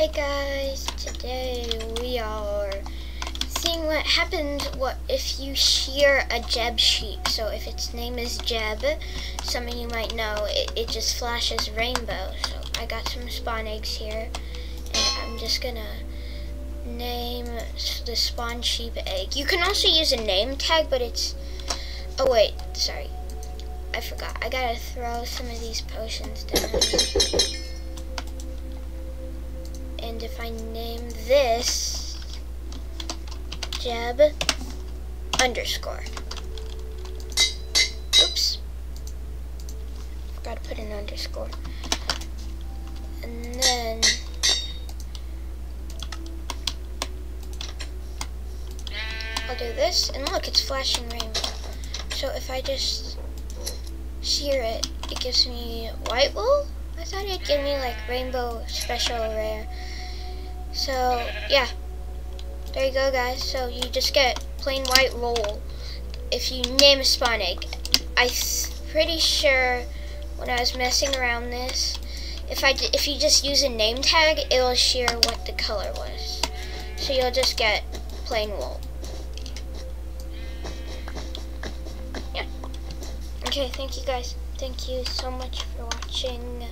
Hey guys, today we are seeing what happens what if you shear a Jeb sheep. So if its name is Jeb, some of you might know, it, it just flashes rainbow. So I got some spawn eggs here, and I'm just gonna name the spawn sheep egg. You can also use a name tag, but it's, oh wait, sorry. I forgot. I gotta throw some of these potions down and if I name this Jeb underscore. Oops. Forgot to put an underscore. And then I'll do this and look it's flashing rainbow. So if I just shear it, it gives me white wool? I thought it'd give me like rainbow special rare. So, yeah. There you go, guys. So, you just get plain white wool if you name a spawn egg. I'm pretty sure when I was messing around this, if I if you just use a name tag, it will share what the color was. So you'll just get plain wool. Yeah. Okay, thank you guys. Thank you so much for watching.